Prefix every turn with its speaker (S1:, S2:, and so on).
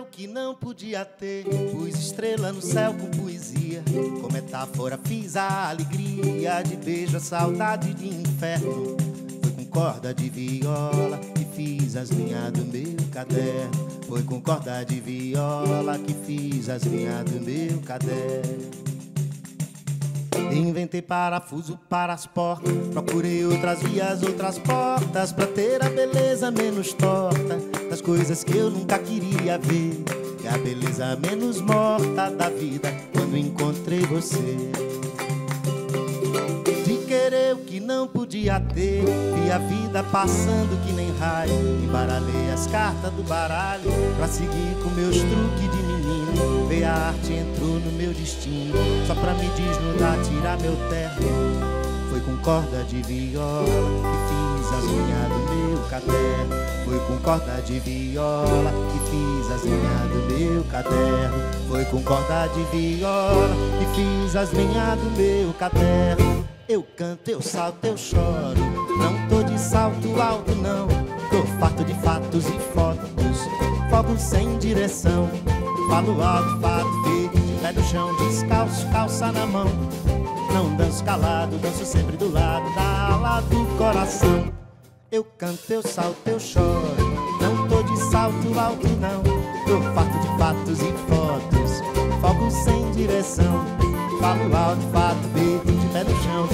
S1: o que não podia ter. Pus estrela no céu com poesia. Com metáfora fiz a alegria de beijo, a saudade de inferno. Foi com corda de viola que fiz as linhas do meu caderno. Foi com corda de viola que fiz as linhas do meu caderno. Inventei parafuso para as portas. Procurei outras vias, outras portas. Pra ter a beleza menos torta das coisas que eu nunca queria ver. E a beleza menos morta da vida quando encontrei você. De querer o que não podia ter. Vi a vida passando que nem raio. Embaralhei as cartas do baralho pra seguir com meus truques de menino. Ver a arte entrou no meu destino. Só pra me desnudar, tirar meu terno. Foi com corda de viola que fiz as unhas do meu caderno. Foi com corda de viola que fiz as linhas do meu caderno. Foi com corda de viola que fiz as linhas do meu caderno. Eu canto, eu salto, eu choro. Não tô de salto alto, não. Tô farto de fatos e fotos. Fogo sem direção. Falo alto, fato verde, de pé no chão, descalço, calça na mão. Não danço calado, danço sempre do lado da ala do coração. Eu canto, eu salto, eu choro. Não tô de salto alto, não. Tô farto de fatos e fotos. Fogo sem direção. Falo alto, fato verde, de pé no chão,